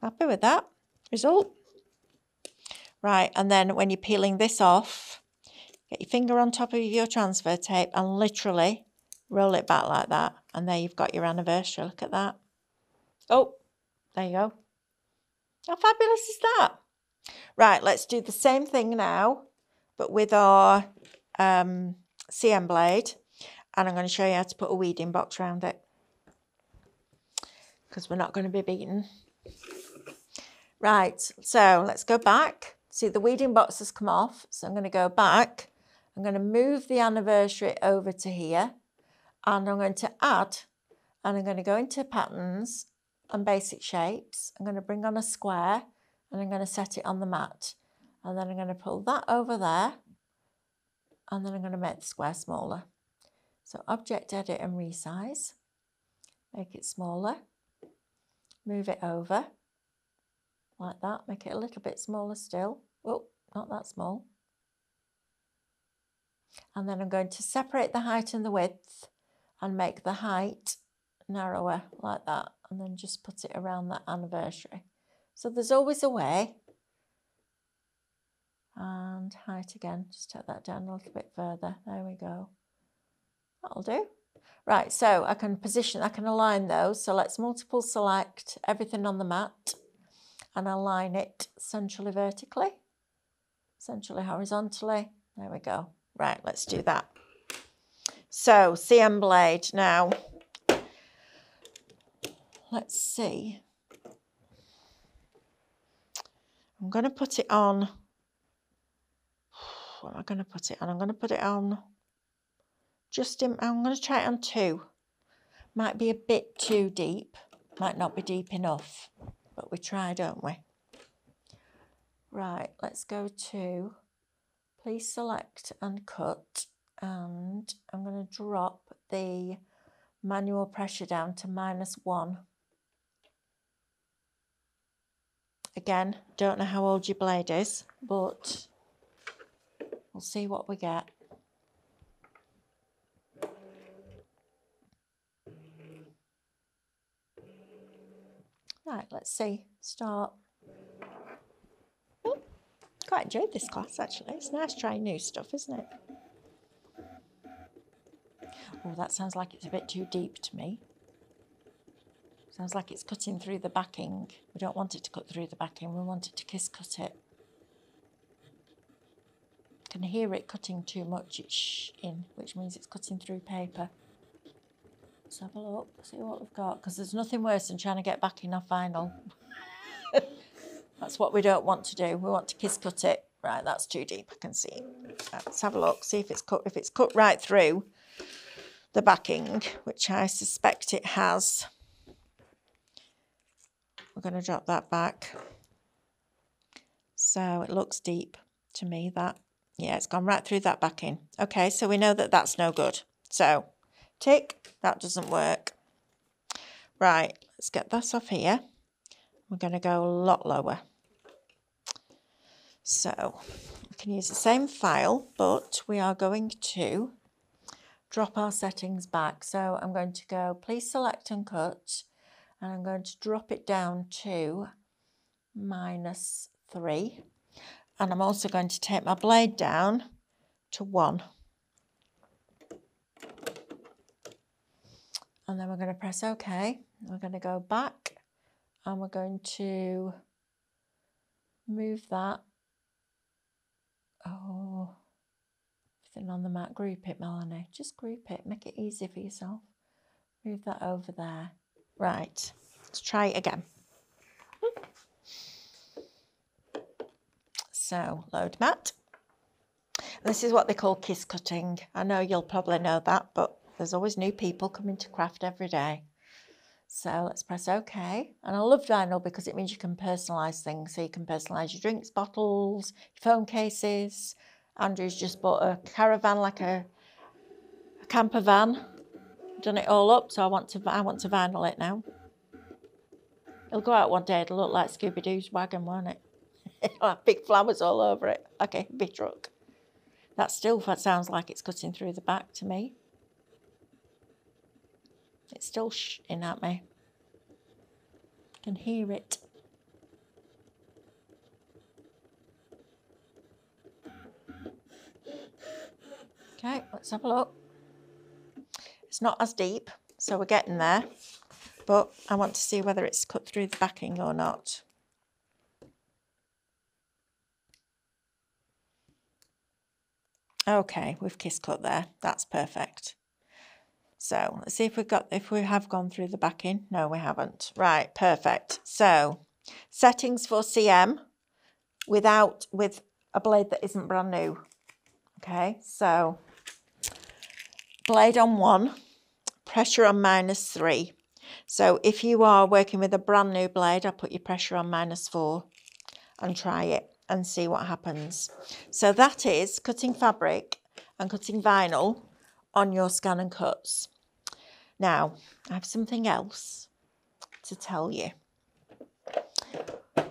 Happy with that result. Right, and then when you're peeling this off, get your finger on top of your transfer tape and literally roll it back like that. And there you've got your anniversary. Look at that. Oh, there you go. How fabulous is that? Right, let's do the same thing now, but with our um, CM blade. And I'm going to show you how to put a weeding box around it. Because we're not going to be beaten. Right, so let's go back. See, the weeding box has come off. So I'm going to go back. I'm going to move the anniversary over to here and I'm going to add and I'm going to go into patterns and basic shapes. I'm going to bring on a square and I'm going to set it on the mat and then I'm going to pull that over there and then I'm going to make the square smaller. So object edit and resize, make it smaller, move it over like that, make it a little bit smaller still. Oh, not that small. And then I'm going to separate the height and the width and make the height narrower like that and then just put it around that anniversary. So there's always a way. And height again, just take that down a little bit further. There we go. That'll do. Right, so I can position, I can align those. So let's multiple select everything on the mat and align it centrally vertically, centrally horizontally. There we go. Right, let's do that. So CM blade now. Let's see. I'm going to put it on (sighs) what am I going to put it on? I'm going to put it on just in, I'm going to try it on two. Might be a bit too deep, might not be deep enough, but we try, don't we? Right, let's go to please select and cut and I'm going to drop the manual pressure down to minus one. Again, don't know how old your blade is, but we'll see what we get. Right, let's see. Start. Oh, quite enjoyed this class actually. It's nice trying new stuff, isn't it? Oh, that sounds like it's a bit too deep to me. Sounds like it's cutting through the backing. We don't want it to cut through the backing, we want it to kiss cut it. Can hear it cutting too much in, which means it's cutting through paper. Let's have a look, see what we've got, because there's nothing worse than trying to get back in our vinyl. (laughs) that's what we don't want to do. We want to kiss cut it. Right, that's too deep, I can see. Let's have a look, see if it's cut. If it's cut right through, the backing, which I suspect it has. We're going to drop that back. So it looks deep to me that, yeah, it's gone right through that backing. Okay, so we know that that's no good. So tick, that doesn't work. Right, let's get this off here. We're going to go a lot lower. So we can use the same file, but we are going to drop our settings back. So I'm going to go, please select and cut, and I'm going to drop it down to minus three. And I'm also going to take my blade down to one. And then we're going to press OK. We're going to go back and we're going to move that. Oh, everything on the mat. Group it, Melanie. Just group it. Make it easy for yourself. Move that over there. Right. Let's try it again. So, load mat. This is what they call kiss cutting. I know you'll probably know that, but there's always new people coming to craft every day. So let's press OK. And I love vinyl because it means you can personalise things. So you can personalise your drinks bottles, your phone cases, Andrew's just bought a caravan, like a, a camper van, done it all up. So I want to, I want to vinyl it now. It'll go out one day. It'll look like Scooby Doo's wagon, won't it? (laughs) It'll have big flowers all over it, like a big truck. That still sounds like it's cutting through the back to me. It's still shitting at me. I can hear it. Okay, let's have a look. It's not as deep, so we're getting there, but I want to see whether it's cut through the backing or not. Okay, we've kiss cut there. That's perfect. So let's see if we've got if we have gone through the backing. No, we haven't. Right, perfect. So settings for CM without with a blade that isn't brand new. Okay, so blade on one, pressure on minus three. So if you are working with a brand new blade, I'll put your pressure on minus four and try it and see what happens. So that is cutting fabric and cutting vinyl on your Scan'N'Cuts. Now, I have something else to tell you.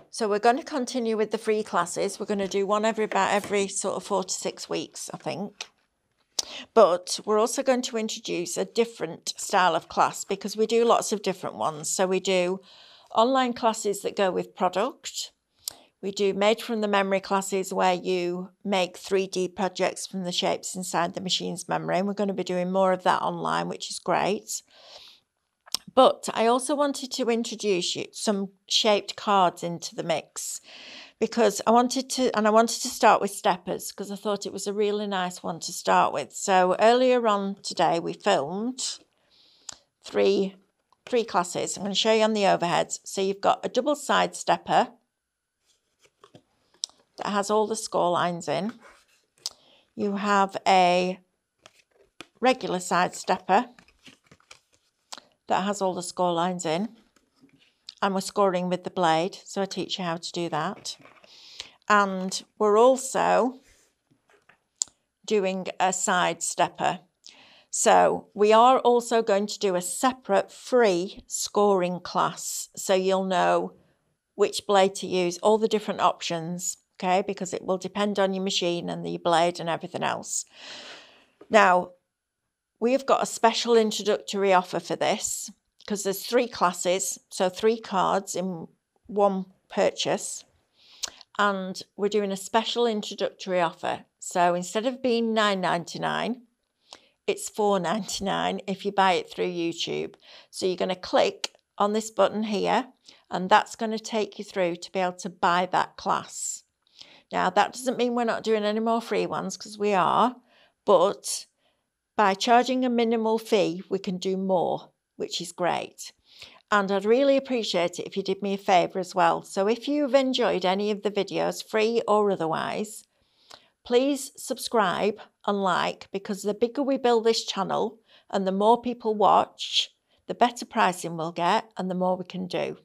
So we're going to continue with the free classes. We're going to do one every about every sort of four to six weeks, I think. But we're also going to introduce a different style of class because we do lots of different ones. So we do online classes that go with product. We do made from the memory classes where you make 3D projects from the shapes inside the machine's memory. And we're going to be doing more of that online, which is great. But I also wanted to introduce you some shaped cards into the mix because I wanted to, and I wanted to start with steppers because I thought it was a really nice one to start with. So earlier on today, we filmed three, three classes. I'm going to show you on the overheads. So you've got a double side stepper that has all the score lines in. you have a regular side stepper that has all the score lines in. And we're scoring with the blade, so I teach you how to do that. And we're also doing a side stepper. So we are also going to do a separate free scoring class. So you'll know which blade to use, all the different options, okay, because it will depend on your machine and the blade and everything else. Now, we have got a special introductory offer for this because there's three classes, so three cards in one purchase. And we're doing a special introductory offer. So instead of being $9.99, it's $4.99 if you buy it through YouTube. So you're going to click on this button here, and that's going to take you through to be able to buy that class. Now, that doesn't mean we're not doing any more free ones because we are, but by charging a minimal fee, we can do more, which is great. And I'd really appreciate it if you did me a favour as well. So if you've enjoyed any of the videos, free or otherwise, please subscribe and like because the bigger we build this channel and the more people watch, the better pricing we'll get and the more we can do.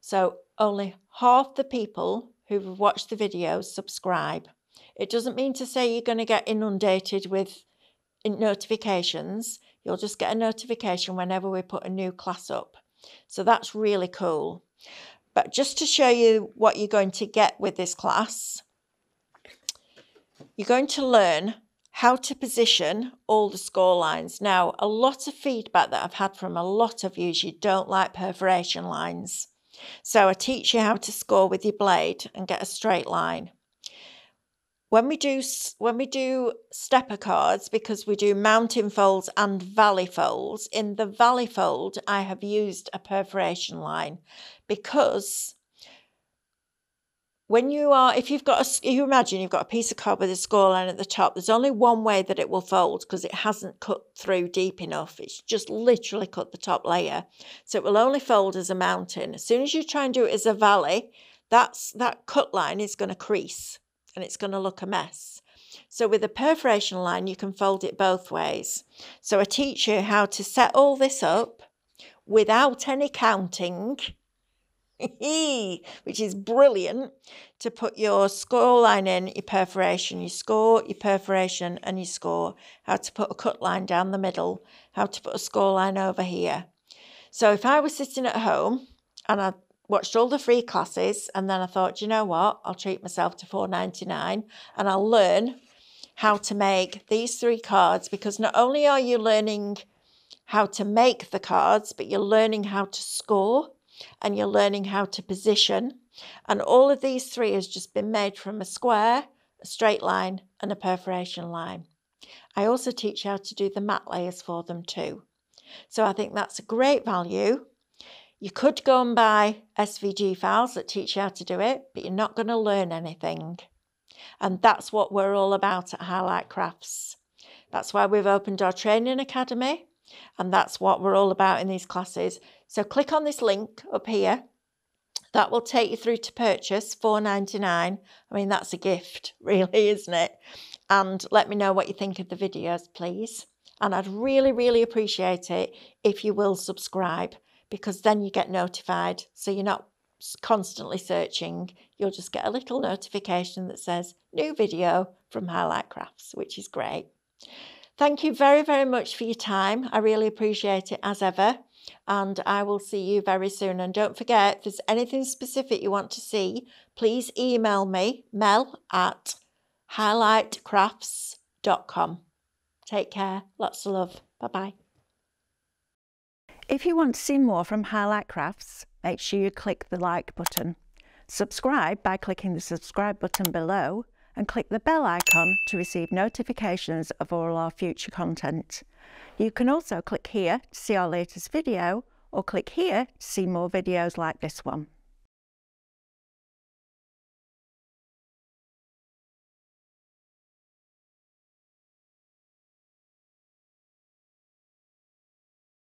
So only half the people who've watched the videos subscribe. It doesn't mean to say you're going to get inundated with notifications. You'll just get a notification whenever we put a new class up. So that's really cool. But just to show you what you're going to get with this class, you're going to learn how to position all the score lines. Now, a lot of feedback that I've had from a lot of you is you don't like perforation lines. So I teach you how to score with your blade and get a straight line. When we do when we do stepper cards because we do mountain folds and valley folds in the valley fold i have used a perforation line because when you are if you've got a you imagine you've got a piece of card with a score line at the top there's only one way that it will fold because it hasn't cut through deep enough it's just literally cut the top layer so it will only fold as a mountain as soon as you try and do it as a valley that's that cut line is going to crease and it's going to look a mess. So with a perforation line, you can fold it both ways. So I teach you how to set all this up without any counting, (laughs) which is brilliant, to put your score line in, your perforation, your score, your perforation, and your score. How to put a cut line down the middle, how to put a score line over here. So if I was sitting at home and I watched all the free classes and then I thought, you know what, I'll treat myself to 4.99 and I'll learn how to make these three cards because not only are you learning how to make the cards, but you're learning how to score and you're learning how to position. And all of these three has just been made from a square, a straight line, and a perforation line. I also teach how to do the mat layers for them too. So I think that's a great value you could go and buy SVG files that teach you how to do it, but you're not going to learn anything. And that's what we're all about at Highlight Crafts. That's why we've opened our training academy, and that's what we're all about in these classes. So click on this link up here. That will take you through to purchase, $4.99. I mean, that's a gift, (laughs) really, isn't it? And let me know what you think of the videos, please. And I'd really, really appreciate it if you will subscribe because then you get notified. So you're not constantly searching. You'll just get a little notification that says new video from Highlight Crafts, which is great. Thank you very, very much for your time. I really appreciate it as ever. And I will see you very soon. And don't forget, if there's anything specific you want to see, please email me, mel at highlightcrafts.com. Take care. Lots of love. Bye bye. If you want to see more from Highlight Crafts, make sure you click the like button. Subscribe by clicking the subscribe button below and click the bell icon to receive notifications of all our future content. You can also click here to see our latest video or click here to see more videos like this one.